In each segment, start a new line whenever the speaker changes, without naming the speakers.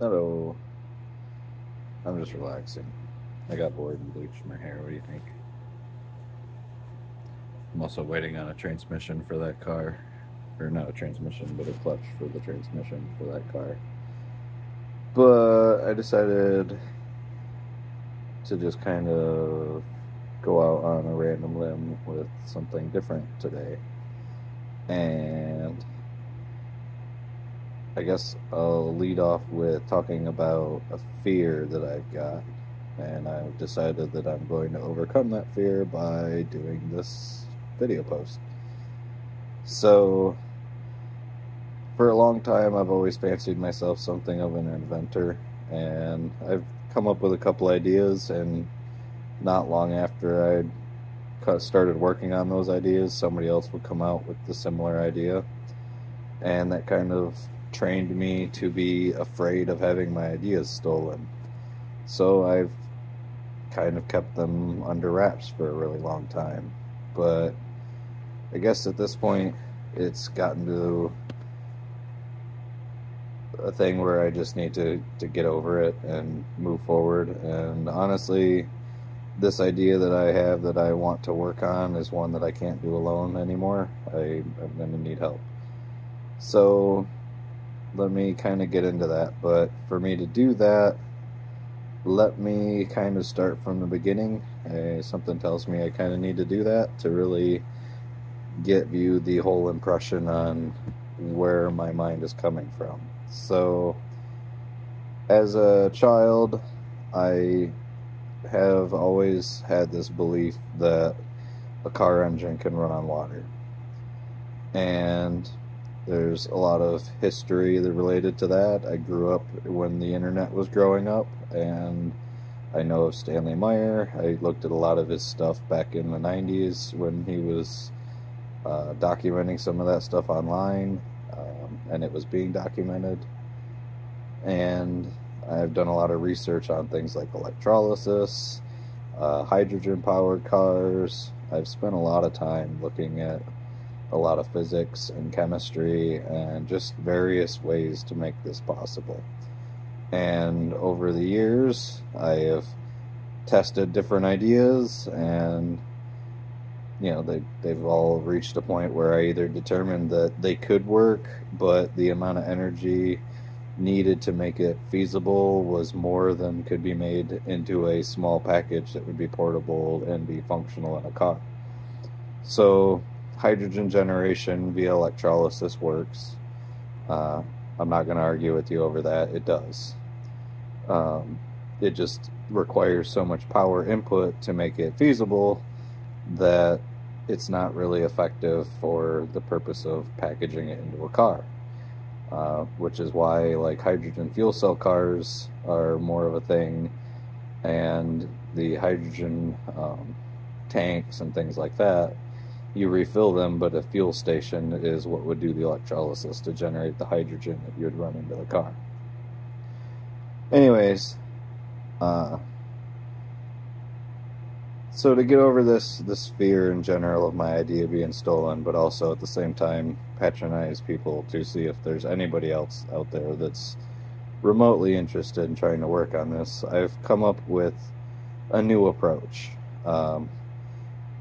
Hello. I'm just relaxing. I got bored and bleached my hair. What do you think? I'm also waiting on a transmission for that car. Or not a transmission, but a clutch for the transmission for that car. But I decided to just kind of go out on a random limb with something different today. And I guess I'll lead off with talking about a fear that I've got. And I've decided that I'm going to overcome that fear by doing this video post. So, for a long time, I've always fancied myself something of an inventor. And I've come up with a couple ideas, and not long after I started working on those ideas, somebody else would come out with the similar idea. And that kind of trained me to be afraid of having my ideas stolen. So I've kind of kept them under wraps for a really long time. But I guess at this point, it's gotten to a thing where I just need to, to get over it and move forward. And honestly, this idea that I have that I want to work on is one that I can't do alone anymore. I, I'm going to need help. So let me kind of get into that. But for me to do that, let me kind of start from the beginning. Uh, something tells me I kind of need to do that to really get you the whole impression on where my mind is coming from. So, as a child, I have always had this belief that a car engine can run on water. And there's a lot of history that related to that. I grew up when the internet was growing up, and I know of Stanley Meyer. I looked at a lot of his stuff back in the 90s when he was uh, documenting some of that stuff online, um, and it was being documented. And I've done a lot of research on things like electrolysis, uh, hydrogen powered cars. I've spent a lot of time looking at a lot of physics and chemistry and just various ways to make this possible. And over the years, I have tested different ideas and you know they they've all reached a point where I either determined that they could work but the amount of energy needed to make it feasible was more than could be made into a small package that would be portable and be functional in a car. So hydrogen generation via electrolysis works. Uh, I'm not going to argue with you over that. It does. Um, it just requires so much power input to make it feasible that it's not really effective for the purpose of packaging it into a car. Uh, which is why like hydrogen fuel cell cars are more of a thing and the hydrogen um, tanks and things like that you refill them, but a fuel station is what would do the electrolysis to generate the hydrogen that you would run into the car. Anyways, uh, so to get over this this fear in general of my idea being stolen, but also at the same time patronize people to see if there's anybody else out there that's remotely interested in trying to work on this, I've come up with a new approach. Um,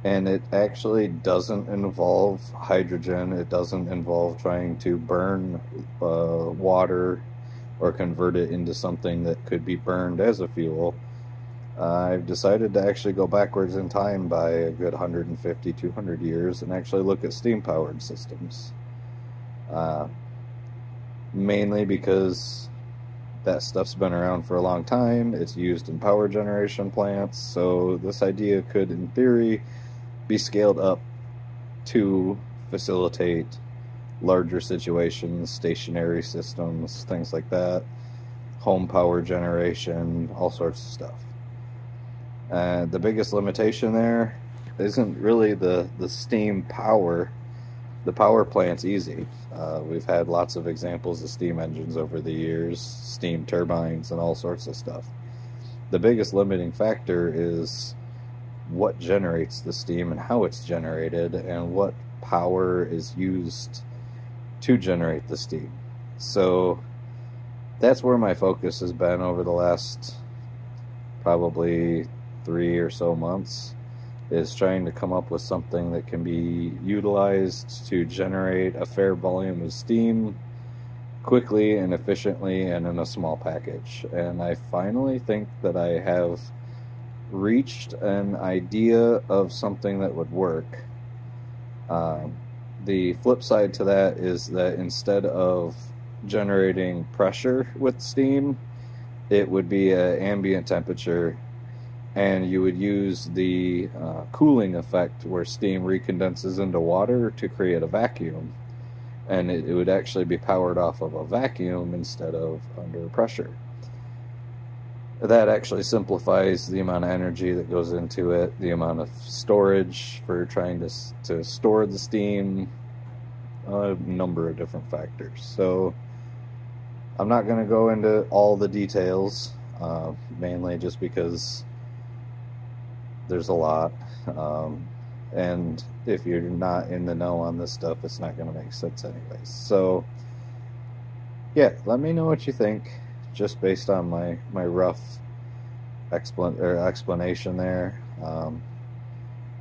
and it actually doesn't involve hydrogen. It doesn't involve trying to burn uh, water or convert it into something that could be burned as a fuel. Uh, I've decided to actually go backwards in time by a good 150, 200 years and actually look at steam powered systems. Uh, mainly because that stuff's been around for a long time, it's used in power generation plants, so this idea could, in theory, be scaled up to facilitate larger situations, stationary systems, things like that, home power generation, all sorts of stuff. Uh, the biggest limitation there isn't really the, the steam power. The power plant's easy. Uh, we've had lots of examples of steam engines over the years, steam turbines, and all sorts of stuff. The biggest limiting factor is what generates the steam and how it's generated and what power is used to generate the steam. So that's where my focus has been over the last probably three or so months is trying to come up with something that can be utilized to generate a fair volume of steam quickly and efficiently and in a small package. And I finally think that I have reached an idea of something that would work. Um, the flip side to that is that instead of generating pressure with steam, it would be an ambient temperature and you would use the uh, cooling effect where steam recondenses into water to create a vacuum and it, it, would actually be powered off of a vacuum instead of under pressure that actually simplifies the amount of energy that goes into it the amount of storage for trying to, to store the steam a number of different factors so I'm not going to go into all the details uh, mainly just because there's a lot. Um, and if you're not in the know on this stuff, it's not going to make sense anyways. So, yeah, let me know what you think, just based on my my rough explan explanation there. Um,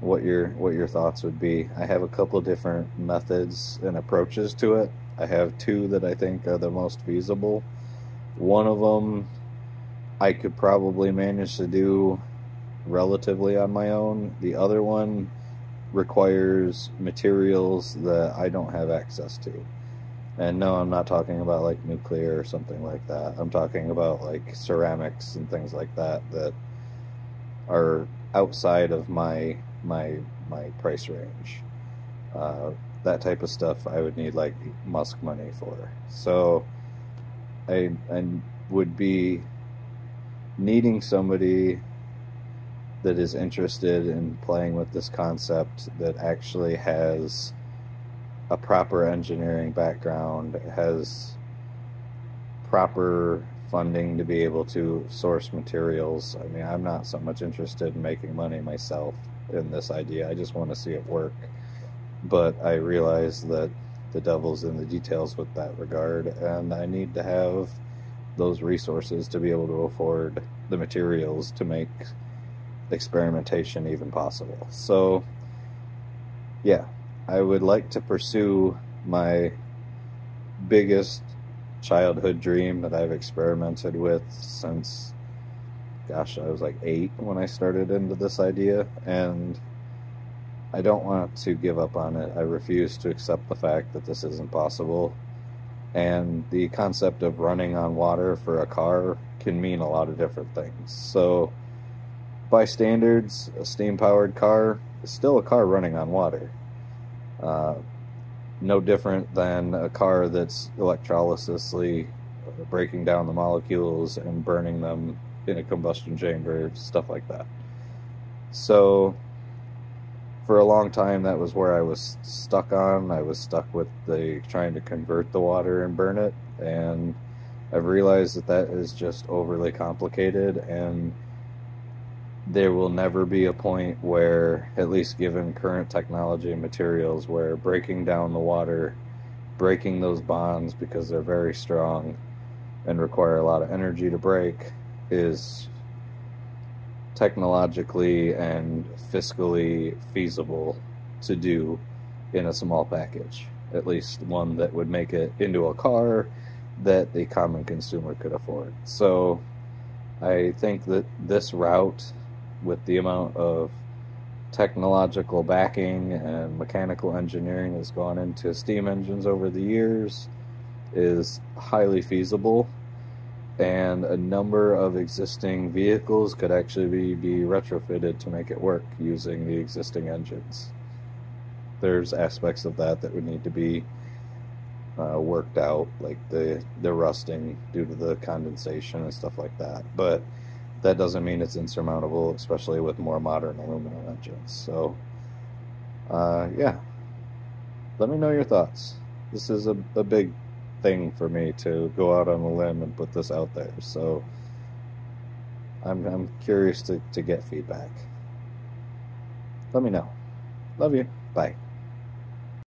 what your what your thoughts would be. I have a couple different methods and approaches to it. I have two that I think are the most feasible. One of them I could probably manage to do relatively on my own. The other one requires materials that I don't have access to. And no, I'm not talking about like nuclear or something like that. I'm talking about like ceramics and things like that that are outside of my my my price range. Uh, that type of stuff I would need like Musk money for. So I I would be needing somebody that is interested in playing with this concept that actually has a proper engineering background, has proper funding to be able to source materials. I mean, I'm not so much interested in making money myself in this idea. I just want to see it work. But I realize that the devil's in the details with that regard, and I need to have those resources to be able to afford the materials to make experimentation even possible. So, yeah, I would like to pursue my biggest childhood dream that I've experimented with since, gosh, I was like eight when I started into this idea, and I don't want to give up on it. I refuse to accept the fact that this isn't possible. And the concept of running on water for a car can mean a lot of different things. So, by standards, a steam-powered car is still a car running on water. Uh, no different than a car that's electrolysisly breaking down the molecules and burning them in a combustion chamber, stuff like that. So, for a long time, that was where I was stuck on. I was stuck with the trying to convert the water and burn it, and I've realized that that is just overly complicated and there will never be a point where, at least given current technology and materials, where breaking down the water, breaking those bonds because they're very strong and require a lot of energy to break, is technologically and fiscally feasible to do in a small package. At least one that would make it into a car that the common consumer could afford. So I think that this route with the amount of technological backing and mechanical engineering that's gone into steam engines over the years is highly feasible and a number of existing vehicles could actually be, be retrofitted to make it work using the existing engines. There's aspects of that that would need to be uh, worked out, like the the rusting due to the condensation and stuff like that. But that doesn't mean it's insurmountable, especially with more modern aluminum engines. So, uh, yeah, let me know your thoughts. This is a, a big thing for me to go out on a limb and put this out there. So, I'm, I'm curious to, to get feedback. Let me know. Love you. Bye.